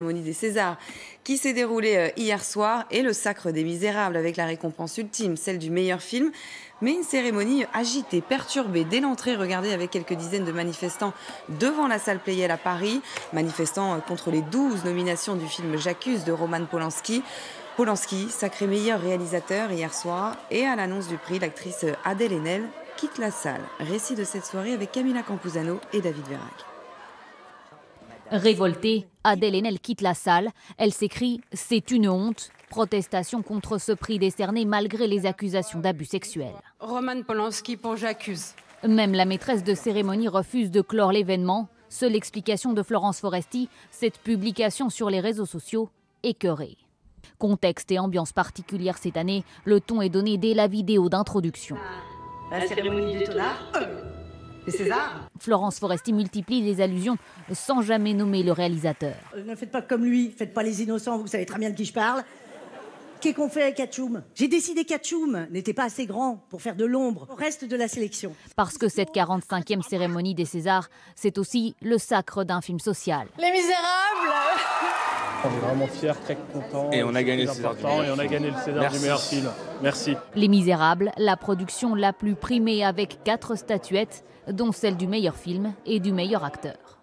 cérémonie des Césars qui s'est déroulée euh, hier soir et le Sacre des Misérables avec la récompense ultime, celle du meilleur film. Mais une cérémonie agitée, perturbée dès l'entrée, regardée avec quelques dizaines de manifestants devant la salle Playel à Paris, manifestant euh, contre les 12 nominations du film J'accuse de Roman Polanski. Polanski, sacré meilleur réalisateur hier soir, et à l'annonce du prix, l'actrice Adèle Haenel quitte la salle. Récit de cette soirée avec Camila Campuzano et David Vérac. Révoltée, Adèle Haenel quitte la salle. Elle s'écrit « C'est une honte ». Protestation contre ce prix décerné malgré les accusations d'abus sexuels. Roman Polanski pour J'accuse. Même la maîtresse de cérémonie refuse de clore l'événement. Seule explication de Florence Foresti, cette publication sur les réseaux sociaux écœurée. Contexte et ambiance particulière cette année, le ton est donné dès la vidéo d'introduction. La cérémonie des Florence Foresti multiplie les allusions sans jamais nommer le réalisateur. Euh, ne faites pas comme lui, faites pas les innocents, vous savez très bien de qui je parle. Qu'est-ce qu'on fait avec Katchoum J'ai décidé qu'Hatchoum n'était pas assez grand pour faire de l'ombre au reste de la sélection. Parce que cette 45e cérémonie des Césars, c'est aussi le sacre d'un film social. Les Misérables On est vraiment fiers, très contents. Et on a gagné le César du meilleur Et on a gagné le César du meilleur film. Merci. Les Misérables, la production la plus primée avec quatre statuettes, dont celle du meilleur film et du meilleur acteur.